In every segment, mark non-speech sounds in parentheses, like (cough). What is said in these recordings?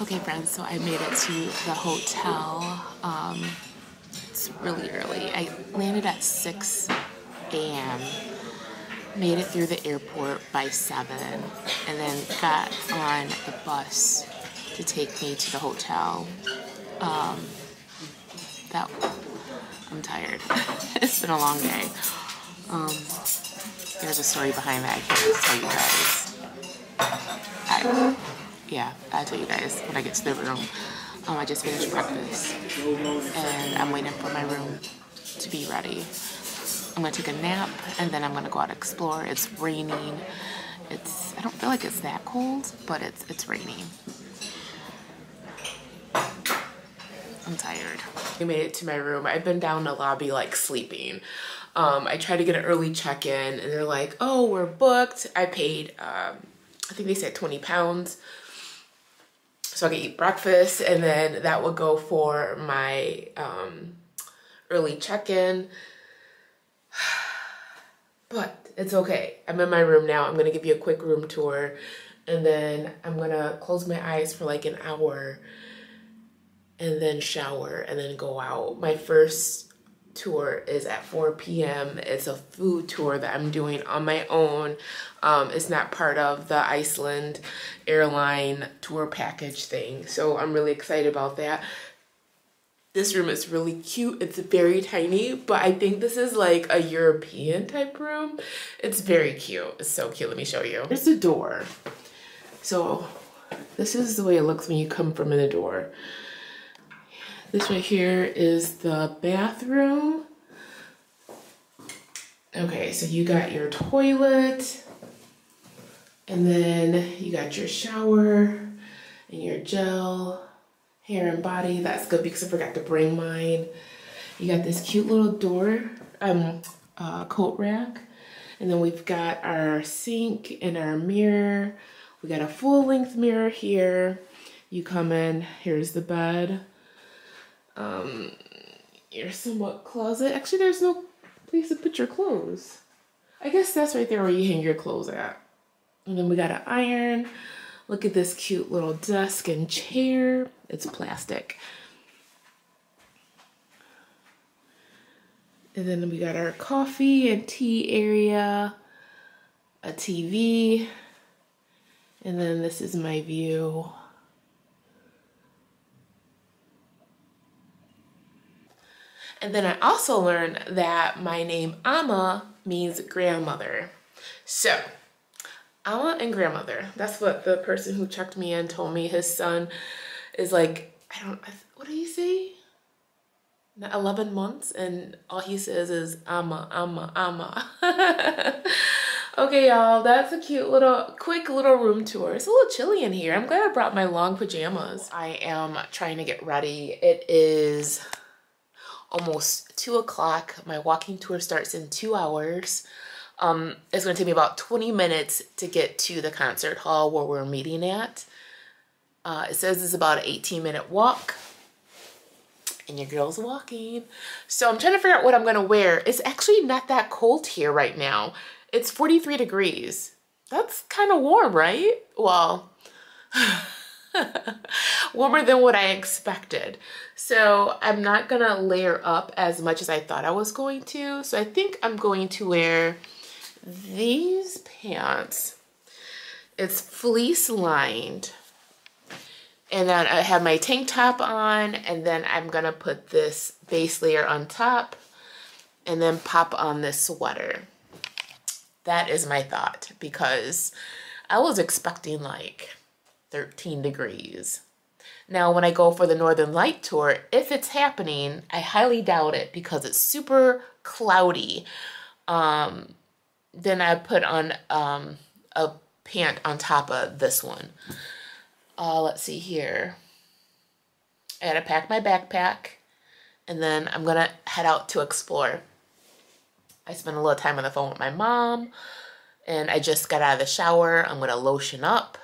Okay, friends, so I made it to the hotel. Um, it's really early. I landed at 6 a.m., made it through the airport by 7, and then got on the bus to take me to the hotel. Um, that I'm tired. (laughs) it's been a long day. Um, there's a story behind that I can't tell you guys. I, yeah, I'll tell you guys when I get to the room. Um, I just finished breakfast and I'm waiting for my room to be ready. I'm gonna take a nap and then I'm gonna go out and explore. It's raining. It's I don't feel like it's that cold, but it's it's raining. I'm tired. I made it to my room. I've been down in the lobby like sleeping. Um, I tried to get an early check-in and they're like, oh, we're booked. I paid, um, I think they said 20 pounds so I could eat breakfast and then that would go for my um, early check-in. (sighs) But it's okay. I'm in my room now. I'm gonna give you a quick room tour and then I'm gonna close my eyes for like an hour and then shower and then go out. My first tour is at 4 p.m. It's a food tour that I'm doing on my own. Um, it's not part of the Iceland airline tour package thing. So I'm really excited about that. This room is really cute. It's very tiny, but I think this is like a European type room. It's very cute. It's so cute. Let me show you. There's a door. So this is the way it looks when you come from in the door. This right here is the bathroom. Okay, so you got your toilet, and then you got your shower and your gel, hair and body. That's good because I forgot to bring mine. You got this cute little door, um, uh, coat rack. And then we've got our sink and our mirror. We got a full length mirror here. You come in, here's the bed um, your somewhat closet. Actually, there's no place to put your clothes. I guess that's right there where you hang your clothes at. And then we got an iron. Look at this cute little desk and chair. It's plastic. And then we got our coffee and tea area, a TV, and then this is my view And then I also learned that my name Amma means grandmother. So, Amma and grandmother. That's what the person who checked me in told me. His son is like, I don't, what do you say? 11 months and all he says is ama ama ama (laughs) okay, y'all, that's a cute little, quick little room tour. It's a little chilly in here. I'm glad I brought my long pajamas. I am trying to get ready. It is almost two o'clock. My walking tour starts in two hours. Um, it's gonna take me about 20 minutes to get to the concert hall where we're meeting at. Uh, it says it's about an 18 minute walk and your girl's walking. So I'm trying to figure out what I'm gonna wear. It's actually not that cold here right now. It's 43 degrees. That's kind of warm, right? Well, (sighs) (laughs) warmer than what I expected. So I'm not gonna layer up as much as I thought I was going to. So I think I'm going to wear these pants. It's fleece lined. And then I have my tank top on and then I'm gonna put this base layer on top and then pop on this sweater. That is my thought because I was expecting like 13 degrees. Now, when I go for the Northern Light Tour, if it's happening, I highly doubt it because it's super cloudy. Um, then I put on um, a pant on top of this one. Uh, let's see here. I gotta pack my backpack and then I'm gonna head out to explore. I spent a little time on the phone with my mom and I just got out of the shower. I'm gonna lotion up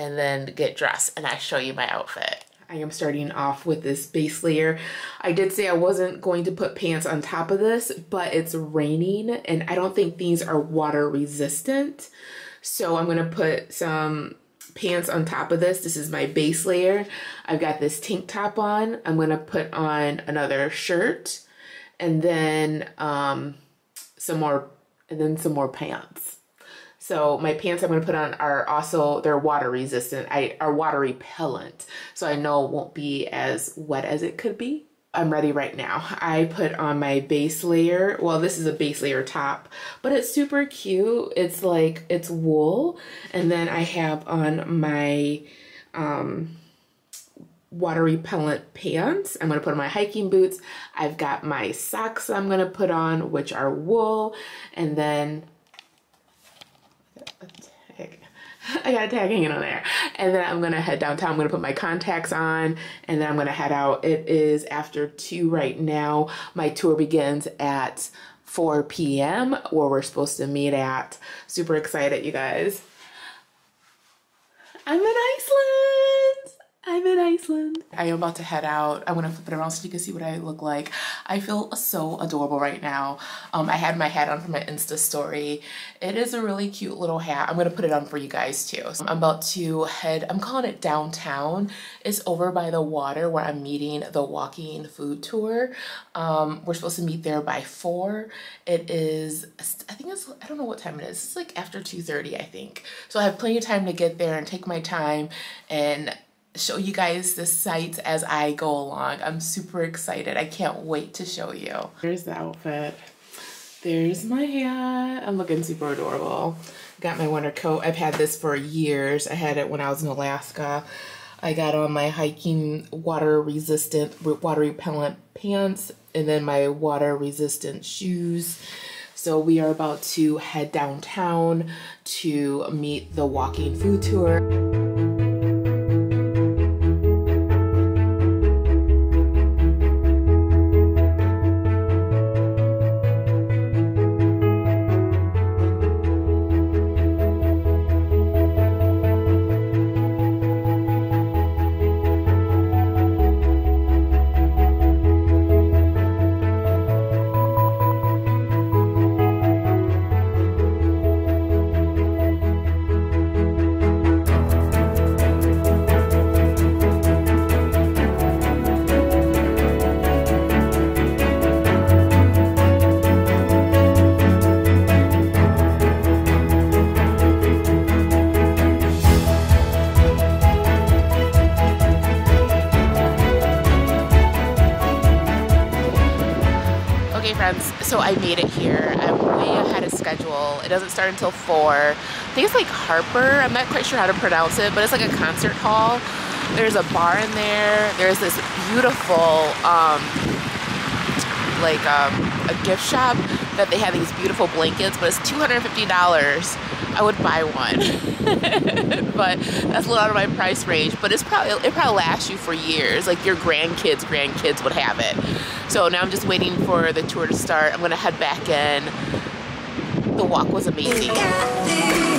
and then get dressed and I show you my outfit. I am starting off with this base layer. I did say I wasn't going to put pants on top of this, but it's raining and I don't think these are water resistant. So I'm gonna put some pants on top of this. This is my base layer. I've got this tank top on. I'm to put on another shirt and then um, some more and then some more pants. So my pants I'm going to put on are also, they're water resistant, I are water repellent. So I know it won't be as wet as it could be. I'm ready right now. I put on my base layer. Well, this is a base layer top, but it's super cute. It's like, it's wool. And then I have on my um, water repellent pants. I'm going to put on my hiking boots. I've got my socks I'm going to put on, which are wool. And then (laughs) I got a tag hanging on there. And then I'm gonna head downtown. I'm gonna put my contacts on and then I'm gonna head out. It is after two right now. My tour begins at 4 p.m. where we're supposed to meet at. Super excited, you guys. I'm in Iceland. I'm in Iceland. I am about to head out. I'm gonna flip it around so you can see what I look like. I feel so adorable right now. Um, I had my hat on for my Insta story. It is a really cute little hat. I'm gonna put it on for you guys too. So I'm about to head, I'm calling it downtown. It's over by the water where I'm meeting the walking food tour. Um, we're supposed to meet there by four. It is, I think it's, I don't know what time it is. It's like after 2.30, I think. So I have plenty of time to get there and take my time and show you guys the sights as I go along. I'm super excited. I can't wait to show you. Here's the outfit. There's my hat. I'm looking super adorable. Got my winter coat. I've had this for years. I had it when I was in Alaska. I got on my hiking water resistant, water repellent pants and then my water resistant shoes. So we are about to head downtown to meet the walking food tour. So I made it here. I'm way ahead of schedule. It doesn't start until 4. I think it's like Harpa. I'm not quite sure how to pronounce it, but it's like a concert hall. There's a bar in there. There's this beautiful, um, like um, a gift shop that they have these beautiful blankets, but it's $250. I would buy one, (laughs) but that's a little out of my price range. But it's probably it probably lasts you for years. Like your grandkids, grandkids would have it. So now I'm just waiting for the tour to start. I'm gonna head back in. The walk was amazing.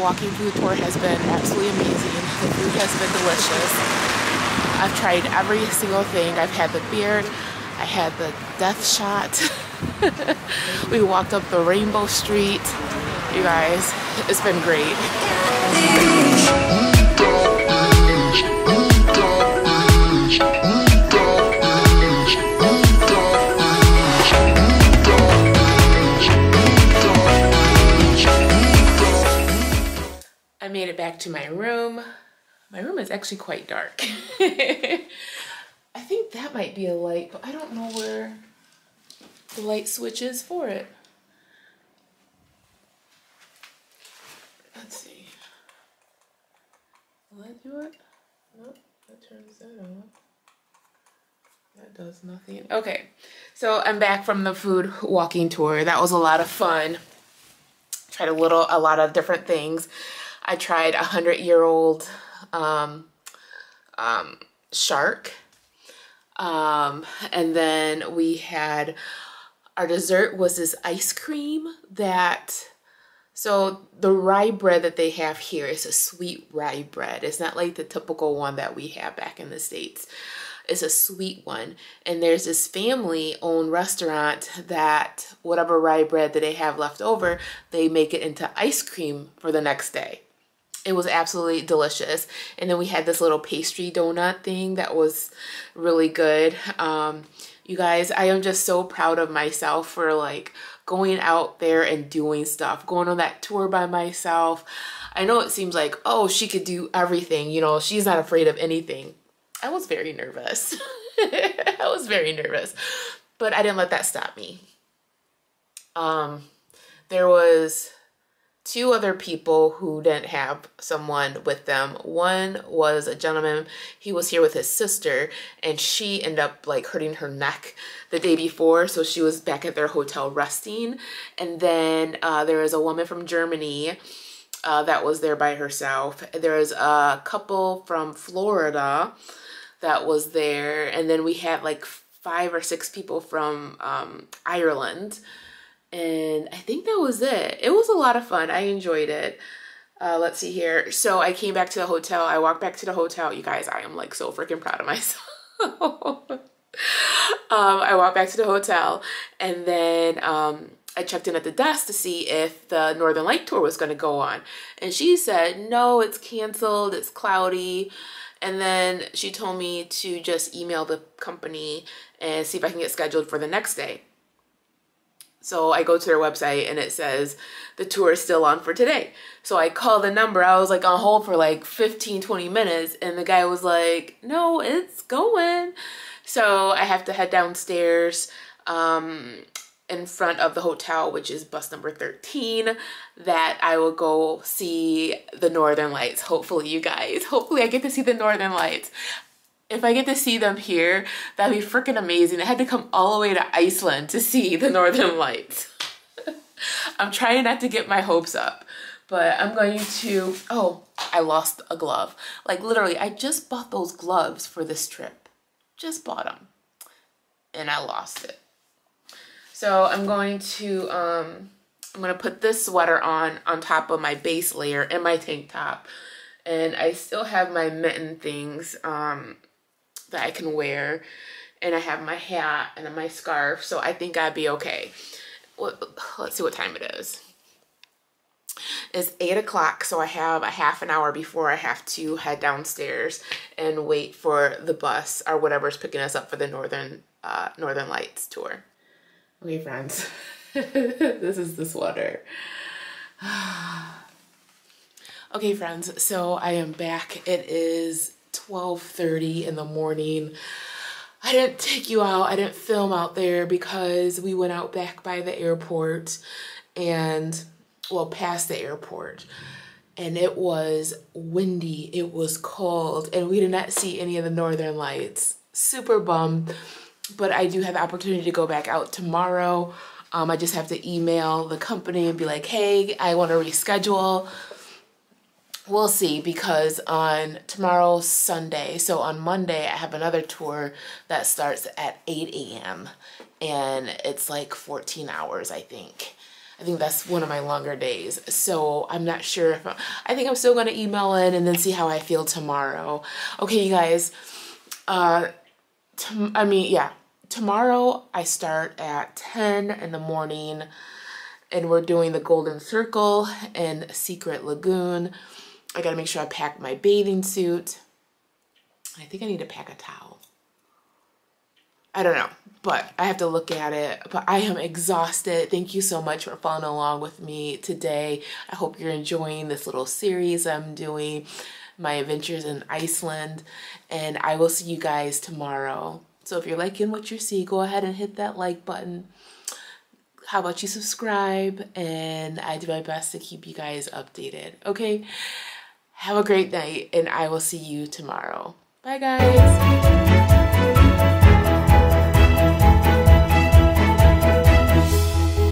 Walking food tour has been absolutely amazing. The food has been delicious. I've tried every single thing. I've had the beard, I had the death shot. (laughs) we walked up the Rainbow Street. You guys, it's been great. It's actually quite dark. (laughs) I think that might be a light, but I don't know where the light switch is for it. Let's see. Will that do it? Nope, that turns that on. That does nothing. Okay, so I'm back from the food walking tour. That was a lot of fun. Tried a little, a lot of different things. I tried a hundred year old um, um, shark. Um, and then we had our dessert was this ice cream that so the rye bread that they have here is a sweet rye bread. It's not like the typical one that we have back in the States. It's a sweet one. And there's this family owned restaurant that whatever rye bread that they have left over, they make it into ice cream for the next day. It was absolutely delicious. And then we had this little pastry donut thing that was really good. Um, you guys, I am just so proud of myself for like going out there and doing stuff, going on that tour by myself. I know it seems like, oh, she could do everything, you know, she's not afraid of anything. I was very nervous. (laughs) I was very nervous, but I didn't let that stop me. Um, there was two other people who didn't have someone with them. One was a gentleman, he was here with his sister, and she ended up like hurting her neck the day before, so she was back at their hotel resting. And then uh, there was a woman from Germany uh, that was there by herself. There was a couple from Florida that was there, and then we had like five or six people from um, Ireland and I think that was it. It was a lot of fun. I enjoyed it. Uh, let's see here. So I came back to the hotel. I walked back to the hotel. You guys, I am like so freaking proud of myself. (laughs) um, I walked back to the hotel and then um, I checked in at the desk to see if the Northern Light tour was going to go on. And she said, no, it's canceled. It's cloudy. And then she told me to just email the company and see if I can get scheduled for the next day. So I go to their website and it says the tour is still on for today. So I call the number. I was like on hold for like 15, 20 minutes and the guy was like, no, it's going. So I have to head downstairs um, in front of the hotel, which is bus number 13, that I will go see the Northern Lights. Hopefully you guys, hopefully I get to see the Northern Lights if I get to see them here, that'd be freaking amazing. I had to come all the way to Iceland to see the Northern Lights. (laughs) I'm trying not to get my hopes up, but I'm going to, oh, I lost a glove. Like literally, I just bought those gloves for this trip. Just bought them and I lost it. So I'm going to, um, I'm going to put this sweater on on top of my base layer and my tank top. And I still have my mitten things um, that I can wear and I have my hat and my scarf so I think I'd be okay. Let's see what time it is. It's 8 o'clock so I have a half an hour before I have to head downstairs and wait for the bus or whatever's picking us up for the Northern, uh, Northern Lights tour. Okay friends, (laughs) this is the sweater. (sighs) okay friends, so I am back. It is 12.30 in the morning. I didn't take you out. I didn't film out there because we went out back by the airport and, well, past the airport. And it was windy. It was cold. And we did not see any of the northern lights. Super bummed. But I do have the opportunity to go back out tomorrow. Um, I just have to email the company and be like, hey, I want to reschedule we'll see because on tomorrow's Sunday, so on Monday, I have another tour that starts at 8 a.m. and it's like 14 hours, I think. I think that's one of my longer days. So I'm not sure if I'm, I think I'm still going to email in and then see how I feel tomorrow. Okay, you guys. Uh, I mean, yeah. Tomorrow I start at 10 in the morning and we're doing the Golden Circle and Secret Lagoon. I gotta make sure I pack my bathing suit. I think I need to pack a towel. I don't know, but I have to look at it. But I am exhausted. Thank you so much for following along with me today. I hope you're enjoying this little series I'm doing, my adventures in Iceland. And I will see you guys tomorrow. So if you're liking what you see, go ahead and hit that like button. How about you subscribe? And I do my best to keep you guys updated. Okay. Have a great night and I will see you tomorrow. Bye guys.